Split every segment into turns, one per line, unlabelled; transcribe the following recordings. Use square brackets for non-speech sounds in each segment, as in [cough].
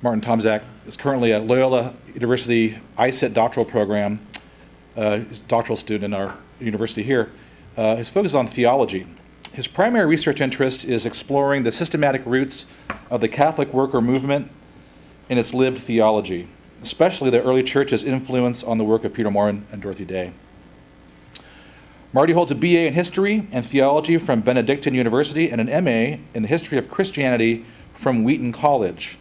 Martin Tomzack is currently at Loyola University ISET doctoral program. Uh, he's a doctoral student in our university here. Uh, his focus is on theology. His primary research interest is exploring the systematic roots of the Catholic worker movement and its lived theology, especially the early church's influence on the work of Peter Maurin and Dorothy Day. Marty holds a BA in history and theology from Benedictine University and an MA in the history of Christianity from Wheaton College.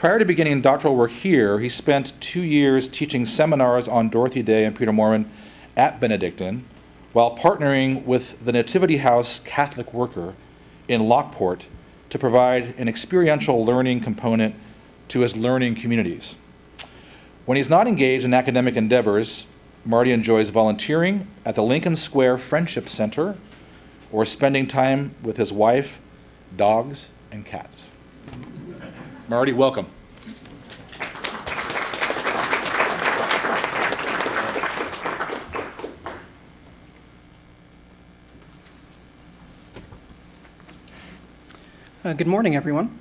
Prior to beginning doctoral work here, he spent two years teaching seminars on Dorothy Day and Peter Maurin at Benedictine while partnering with the Nativity House Catholic Worker in Lockport to provide an experiential learning component to his learning communities. When he's not engaged in academic endeavors, Marty enjoys volunteering at the Lincoln Square Friendship Center or spending time with his wife, dogs, and cats. Marty, welcome.
Uh, good morning, everyone.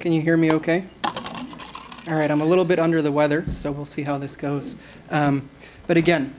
Can you hear me okay? All right, I'm a little bit under the weather, so we'll see how this goes. Um, but again,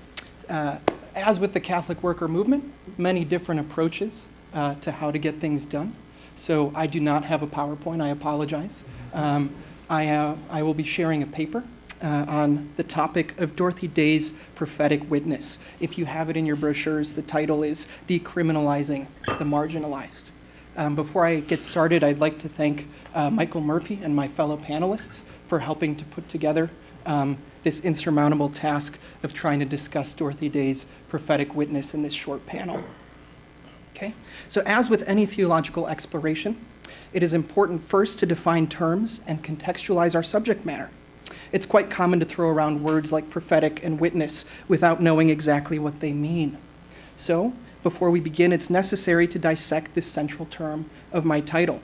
uh, as with the Catholic worker movement, many different approaches uh, to how to get things done. So I do not have a PowerPoint, I apologize. Um, I, I will be sharing a paper uh, on the topic of Dorothy Day's prophetic witness. If you have it in your brochures, the title is Decriminalizing the Marginalized. Um, before I get started, I'd like to thank uh, Michael Murphy and my fellow panelists for helping to put together um, this insurmountable task of trying to discuss Dorothy Day's prophetic witness in this short panel. Okay? So, as with any theological exploration, it is important first to define terms and contextualize our subject matter. It's quite common to throw around words like prophetic and witness without knowing exactly what they mean. So, before we begin, it's necessary to dissect this central term of my title.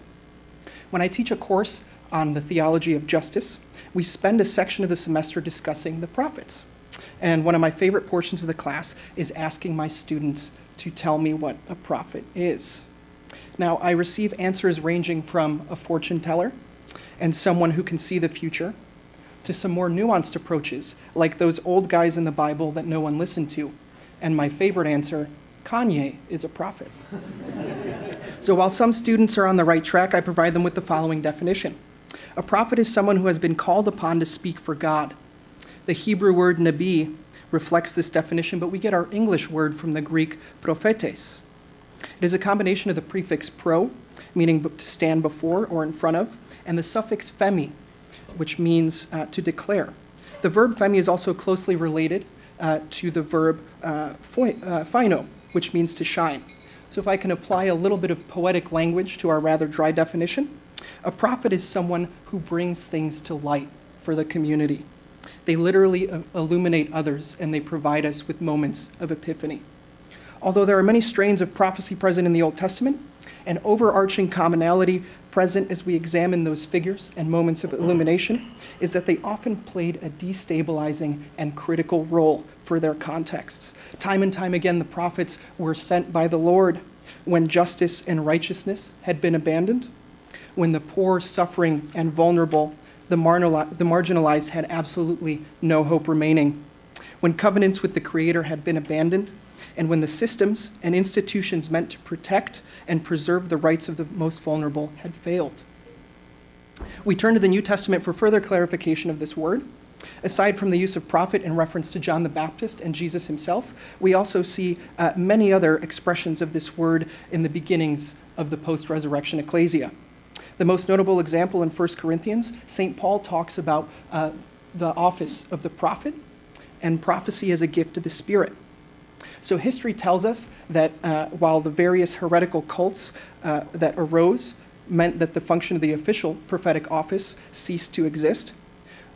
When I teach a course on the theology of justice, we spend a section of the semester discussing the prophets. And one of my favorite portions of the class is asking my students to tell me what a prophet is. Now, I receive answers ranging from a fortune teller and someone who can see the future to some more nuanced approaches, like those old guys in the Bible that no one listened to. And my favorite answer Kanye is a prophet. [laughs] so while some students are on the right track, I provide them with the following definition A prophet is someone who has been called upon to speak for God. The Hebrew word nabi reflects this definition, but we get our English word from the Greek prophetes. It is a combination of the prefix pro, meaning to stand before or in front of, and the suffix phemi, which means uh, to declare. The verb phemi is also closely related uh, to the verb uh, phaino, which means to shine. So, if I can apply a little bit of poetic language to our rather dry definition, a prophet is someone who brings things to light for the community. They literally uh, illuminate others and they provide us with moments of epiphany. Although there are many strains of prophecy present in the Old Testament, an overarching commonality present as we examine those figures and moments of illumination is that they often played a destabilizing and critical role for their contexts. Time and time again, the prophets were sent by the Lord when justice and righteousness had been abandoned, when the poor, suffering, and vulnerable, the, marginalized, had absolutely no hope remaining, when covenants with the Creator had been abandoned, and when the systems and institutions meant to protect and preserve the rights of the most vulnerable had failed. We turn to the New Testament for further clarification of this word. Aside from the use of prophet in reference to John the Baptist and Jesus himself, we also see uh, many other expressions of this word in the beginnings of the post resurrection ecclesia. The most notable example in 1 Corinthians, St. Paul talks about uh, the office of the prophet and prophecy as a gift of the Spirit. So history tells us that uh, while the various heretical cults uh, that arose meant that the function of the official prophetic office ceased to exist,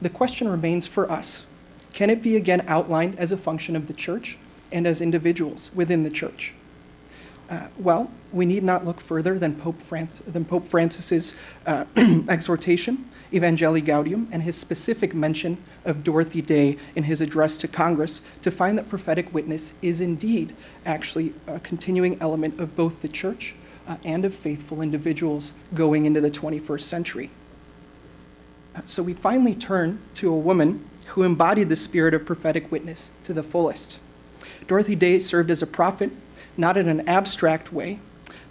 the question remains for us can it be again outlined as a function of the church and as individuals within the church? Uh, well, we need not look further than Pope, than Pope Francis's uh, [clears throat] exhortation, Evangelii Gaudium, and his specific mention of Dorothy Day in his address to Congress to find that prophetic witness is indeed actually a continuing element of both the church uh, and of faithful individuals going into the 21st century. Uh, So we finally turn to a woman who embodied the spirit of prophetic witness to the fullest. Dorothy Day served as a prophet, not in an abstract way,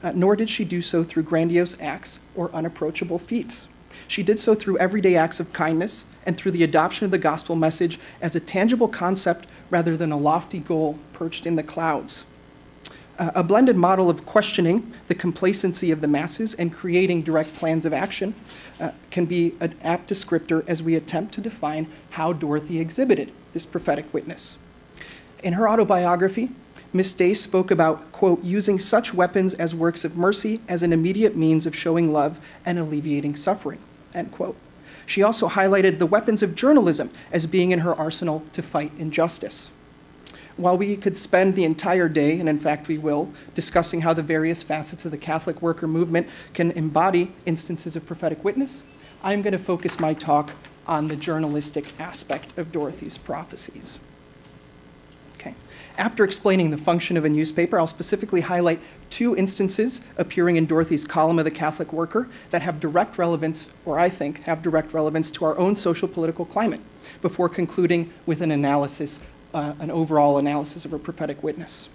uh, nor did she do so through grandiose acts or unapproachable feats. She did so through everyday acts of kindness and through the adoption of the gospel message as a tangible concept rather than a lofty goal perched in the clouds. Uh, a blended model of questioning the complacency of the masses and creating direct plans of action uh, can be an apt descriptor as we attempt to define how Dorothy exhibited this prophetic witness. In her autobiography, Miss Day spoke about, quote, using such weapons as works of mercy as an immediate means of showing love and alleviating suffering, end quote. She also highlighted the weapons of journalism as being in her arsenal to fight injustice. While we could spend the entire day, and in fact we will, discussing how the various facets of the Catholic worker movement can embody instances of prophetic witness, I'm going to focus my talk on the journalistic aspect of Dorothy's prophecies. Okay. After explaining the function of a newspaper, I'll specifically highlight two instances appearing in Dorothy's column of the Catholic Worker that have direct relevance, or I think have direct relevance, to our own social political climate, before concluding with an analysis, uh, an overall analysis of her prophetic witness.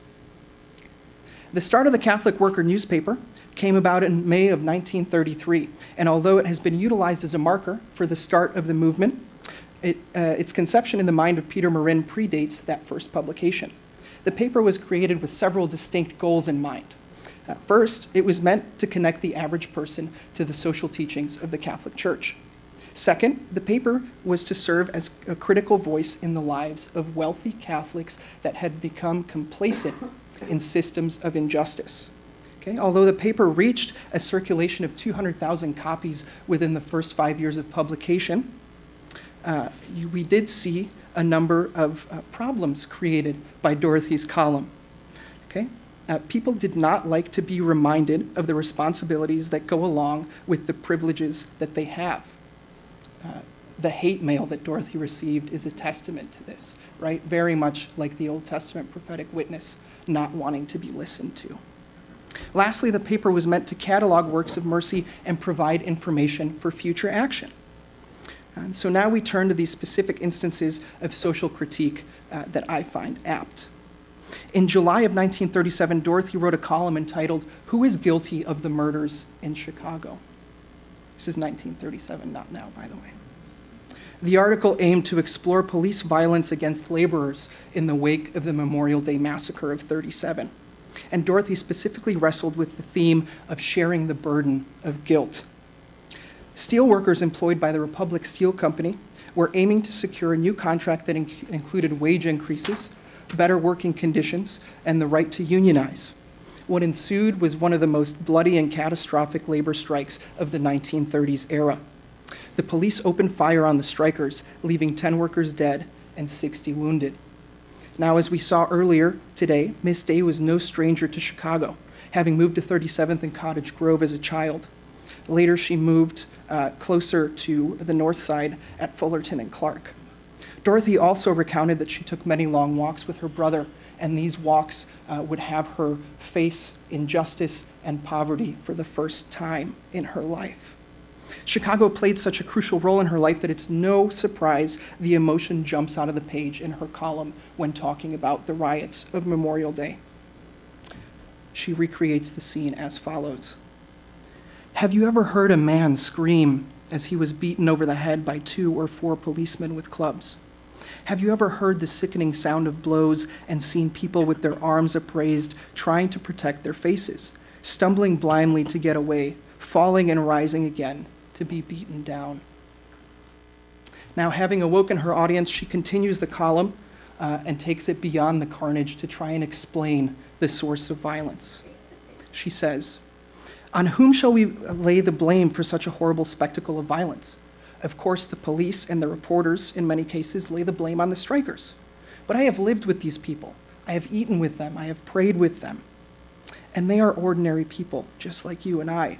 The start of the Catholic Worker newspaper came about in May of 1933, and although it has been utilized as a marker for the start of the movement, it, uh, its conception in the mind of Peter Maurin predates that first publication. The paper was created with several distinct goals in mind. First, it was meant to connect the average person to the social teachings of the Catholic Church. Second, the paper was to serve as a critical voice in the lives of wealthy Catholics that had become complacent in systems of injustice. Okay? Although the paper reached a circulation of 200,000 copies within the first five years of publication, uh, we did see a number of uh, problems created by Dorothy's column. Okay? Uh, people did not like to be reminded of the responsibilities that go along with the privileges that they have. Uh, the hate mail that Dorothy received is a testament to this, right? Very much like the Old Testament prophetic witness not wanting to be listened to. Lastly, the paper was meant to catalog works of mercy and provide information for future action. And so now we turn to these specific instances of social critique uh, that I find apt. In July of 1937, Dorothy wrote a column entitled, Who is Guilty of the Murders in Chicago? This is 1937, not now, by the way. The article aimed to explore police violence against laborers in the wake of the Memorial Day massacre of 37. And Dorothy specifically wrestled with the theme of sharing the burden of guilt. Steelworkers employed by the Republic Steel Company were aiming to secure a new contract that inc- included wage increases, better working conditions, and the right to unionize. What ensued was one of the most bloody and catastrophic labor strikes of the 1930s era. The police opened fire on the strikers, leaving 10 workers dead and 60 wounded. Now, as we saw earlier today, Miss Day was no stranger to Chicago, having moved to 37th and Cottage Grove as a child. Later, she moved uh, closer to the north side at Fullerton and Clark. Dorothy also recounted that she took many long walks with her brother, and these walks uh, would have her face injustice and poverty for the first time in her life. Chicago played such a crucial role in her life that it's no surprise the emotion jumps out of the page in her column when talking about the riots of Memorial Day. She recreates the scene as follows Have you ever heard a man scream as he was beaten over the head by two or four policemen with clubs? Have you ever heard the sickening sound of blows and seen people with their arms upraised trying to protect their faces, stumbling blindly to get away, falling and rising again to be beaten down? Now, having awoken her audience, she continues the column uh, and takes it beyond the carnage to try and explain the source of violence. She says, On whom shall we lay the blame for such a horrible spectacle of violence? Of course, the police and the reporters, in many cases, lay the blame on the strikers. But I have lived with these people. I have eaten with them. I have prayed with them. And they are ordinary people, just like you and I.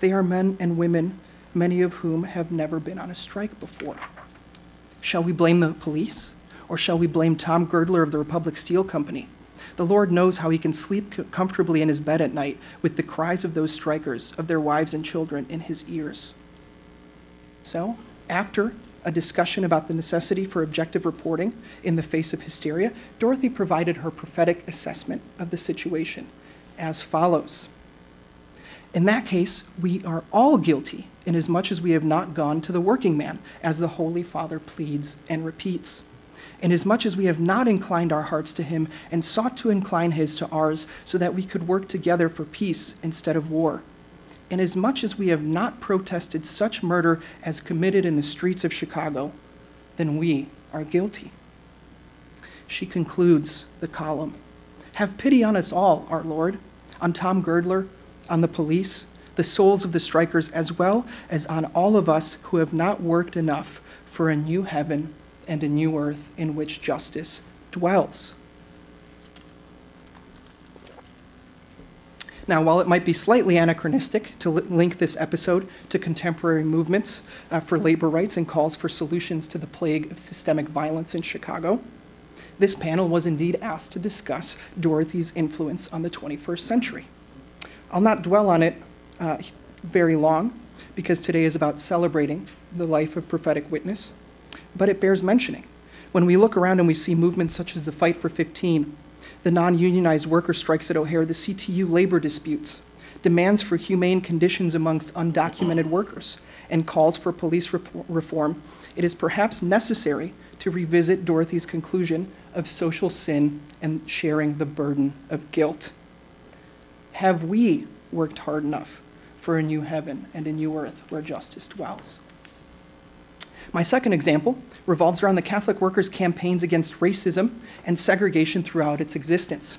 They are men and women, many of whom have never been on a strike before. Shall we blame the police? Or shall we blame Tom Girdler of the Republic Steel Company? The Lord knows how he can sleep comfortably in his bed at night with the cries of those strikers, of their wives and children, in his ears. So, After a discussion about the necessity for objective reporting in the face of hysteria, Dorothy provided her prophetic assessment of the situation as follows. In that case, we are all guilty, inasmuch as we have not gone to the working man, as the Holy Father pleads and repeats. Inasmuch as we have not inclined our hearts to him and sought to incline his to ours, so that we could work together for peace instead of war. Inasmuch as we have not protested such murder as committed in the streets of Chicago, then we are guilty. She concludes the column Have pity on us all, our Lord, on Tom Girdler, on the police, the souls of the strikers, as well as on all of us who have not worked enough for a new heaven and a new earth in which justice dwells. Now, while it might be slightly anachronistic to li- link this episode to contemporary movements uh, for labor rights and calls for solutions to the plague of systemic violence in Chicago, this panel was indeed asked to discuss Dorothy's influence on the 21st century. I'll not dwell on it uh, very long because today is about celebrating the life of prophetic witness, but it bears mentioning. When we look around and we see movements such as the Fight for 15, the non unionized worker strikes at O'Hare, the CTU labor disputes, demands for humane conditions amongst undocumented workers, and calls for police reform, it is perhaps necessary to revisit Dorothy's conclusion of social sin and sharing the burden of guilt. Have we worked hard enough for a new heaven and a new earth where justice dwells? My second example revolves around the Catholic workers' campaigns against racism and segregation throughout its existence.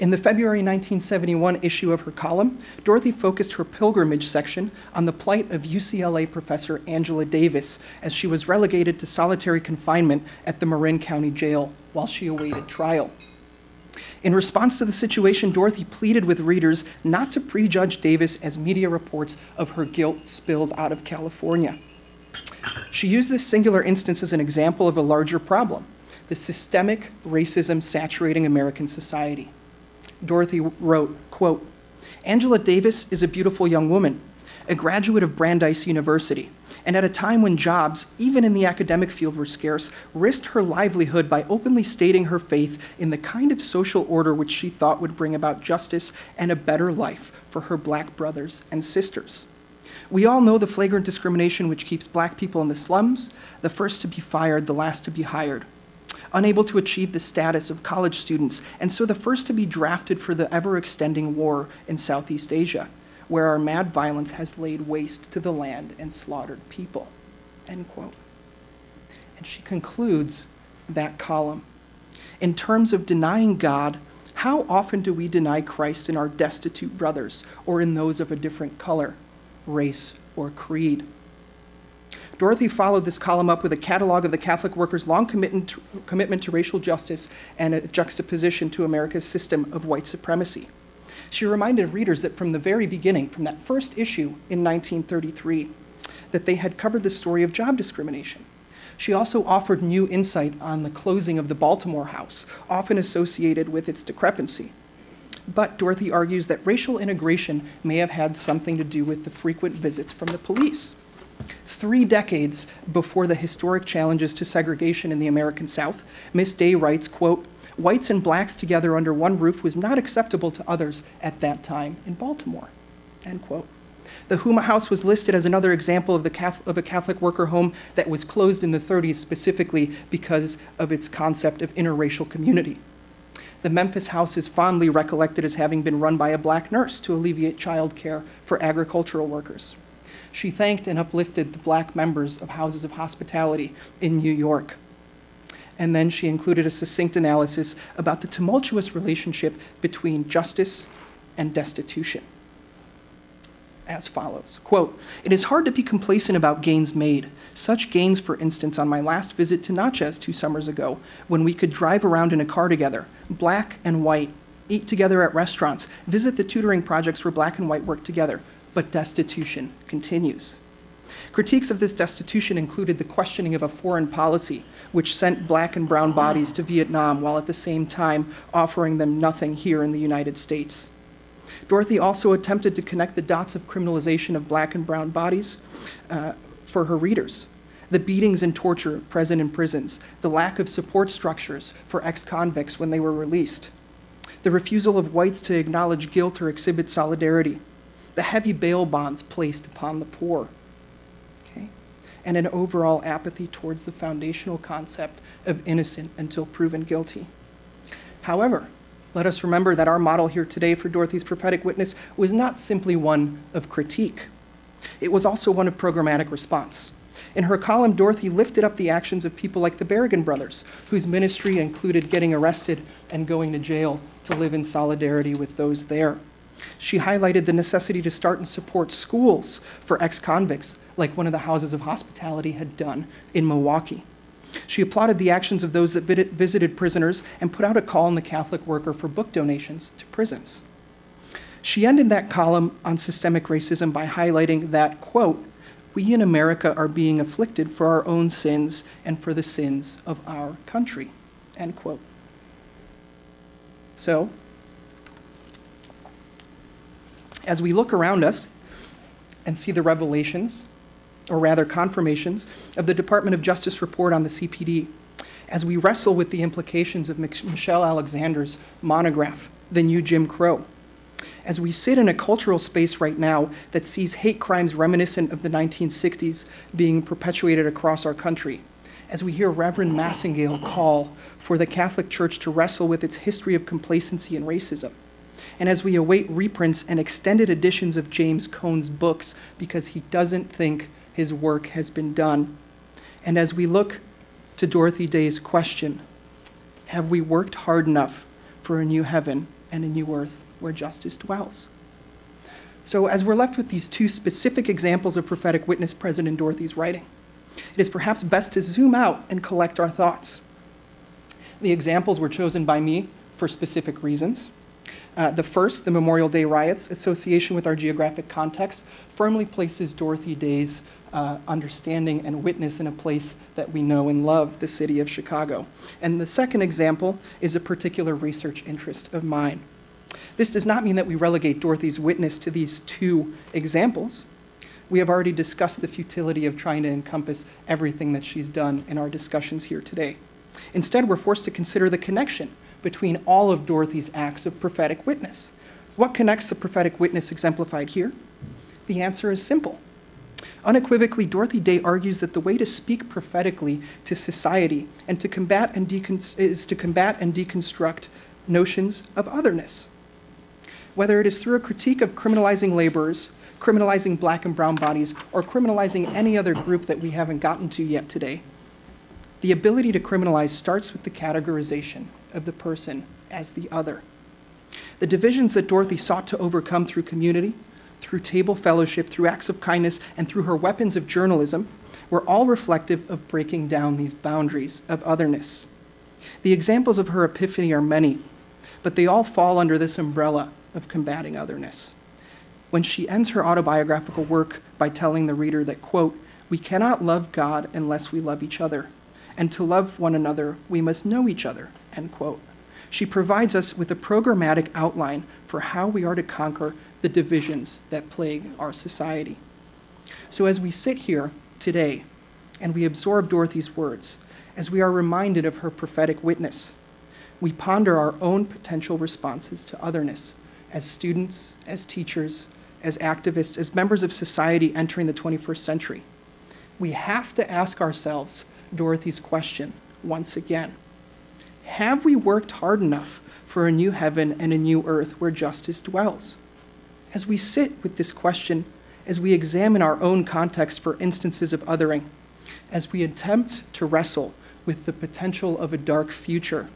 In the February 1971 issue of her column, Dorothy focused her pilgrimage section on the plight of UCLA professor Angela Davis as she was relegated to solitary confinement at the Marin County Jail while she awaited trial. In response to the situation, Dorothy pleaded with readers not to prejudge Davis as media reports of her guilt spilled out of California. She used this singular instance as an example of a larger problem the systemic racism saturating American society. Dorothy wrote, quote, Angela Davis is a beautiful young woman, a graduate of Brandeis University, and at a time when jobs, even in the academic field, were scarce, risked her livelihood by openly stating her faith in the kind of social order which she thought would bring about justice and a better life for her black brothers and sisters. We all know the flagrant discrimination which keeps black people in the slums, the first to be fired, the last to be hired, unable to achieve the status of college students, and so the first to be drafted for the ever extending war in Southeast Asia, where our mad violence has laid waste to the land and slaughtered people. End quote. And she concludes that column. In terms of denying God, how often do we deny Christ in our destitute brothers or in those of a different color? Race, or creed. Dorothy followed this column up with a catalog of the Catholic workers' long commitment to, commitment to racial justice and a juxtaposition to America's system of white supremacy. She reminded readers that from the very beginning, from that first issue in 1933, that they had covered the story of job discrimination. She also offered new insight on the closing of the Baltimore House, often associated with its discrepancy. But Dorothy argues that racial integration may have had something to do with the frequent visits from the police. Three decades before the historic challenges to segregation in the American South, Miss Day writes, quote, whites and blacks together under one roof was not acceptable to others at that time in Baltimore, end quote. The Huma House was listed as another example of, the Catholic, of a Catholic worker home that was closed in the 30s specifically because of its concept of interracial community. The Memphis house is fondly recollected as having been run by a black nurse to alleviate child care for agricultural workers. She thanked and uplifted the black members of houses of hospitality in New York. And then she included a succinct analysis about the tumultuous relationship between justice and destitution as follows quote it is hard to be complacent about gains made such gains for instance on my last visit to natchez two summers ago when we could drive around in a car together black and white eat together at restaurants visit the tutoring projects where black and white work together. But destitution continues. Critiques of this destitution included the questioning of a foreign policy which sent black and brown bodies to vietnam while at the same time offering them nothing here in the united states. Dorothy also attempted to connect the dots of criminalization of black and brown bodies uh, for her readers. the beatings and torture present in prisons, the lack of support structures for ex convicts when they were released, the refusal of whites to acknowledge guilt or exhibit solidarity, the heavy bail bonds placed upon the poor, okay? and an overall apathy towards the foundational concept of innocent until proven guilty. However, let us remember that our model here today for Dorothy's prophetic witness was not simply one of critique. It was also one of programmatic response. In her column, Dorothy lifted up the actions of people like the Berrigan brothers, whose ministry included getting arrested and going to jail to live in solidarity with those there. She highlighted the necessity to start and support schools for ex convicts, like one of the houses of hospitality had done in Milwaukee. She applauded the actions of those that visited prisoners and put out a call in the Catholic Worker for book donations to prisons. She ended that column on systemic racism by highlighting that, quote, we in America are being afflicted for our own sins and for the sins of our country, end quote. So, as we look around us and see the revelations, or rather confirmations, of the Department of Justice report on the CPD, as we wrestle with the implications of Michelle Alexander's monograph, The New Jim Crow, as we sit in a cultural space right now that sees hate crimes reminiscent of the 1960s being perpetuated across our country, as we hear Reverend Massingale call for the Catholic Church to wrestle with its history of complacency and racism, and as we await reprints and extended editions of James Cone's books because he doesn't think his work has been done, and as we look to Dorothy Day's question, have we worked hard enough for a new heaven and a new earth? Where justice dwells. So, as we're left with these two specific examples of prophetic witness present in Dorothy's writing, it is perhaps best to zoom out and collect our thoughts. The examples were chosen by me for specific reasons. Uh, the first, the Memorial Day riots, association with our geographic context, firmly places Dorothy Day's uh, understanding and witness in a place that we know and love, the city of Chicago. And the second example is a particular research interest of mine. This does not mean that we relegate Dorothy's witness to these two examples. We have already discussed the futility of trying to encompass everything that she's done in our discussions here today. Instead, we're forced to consider the connection between all of Dorothy's acts of prophetic witness. What connects the prophetic witness exemplified here? The answer is simple. Unequivocally, Dorothy Day argues that the way to speak prophetically to society and to combat and is to combat and deconstruct notions of otherness whether it is through a critique of criminalizing laborers, criminalizing black and brown bodies, or criminalizing any other group that we haven't gotten to yet today. The ability to criminalize starts with the categorization of the person as the other. The divisions that Dorothy sought to overcome through community, through table fellowship, through acts of kindness, and through her weapons of journalism were all reflective of breaking down these boundaries of otherness. The examples of her epiphany are many, but they all fall under this umbrella of combating otherness. When she ends her autobiographical work by telling the reader that, quote, we cannot love God unless we love each other, and to love one another, we must know each other, end quote. She provides us with a programmatic outline for how we are to conquer the divisions that plague our society. So as we sit here today and we absorb Dorothy's words, as we are reminded of her prophetic witness, we ponder our own potential responses to otherness as students, as teachers, as activists, as members of society entering the 21st century. We have to ask ourselves Dorothy's question once again Have we worked hard enough for a new heaven and a new earth where justice dwells? As we sit with this question, as we examine our own context for instances of othering, as we attempt to wrestle with the potential of a dark future,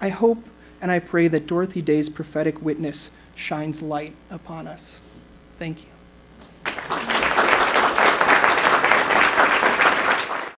I hope and I pray that Dorothy Day's prophetic witness shines light upon us. Thank you.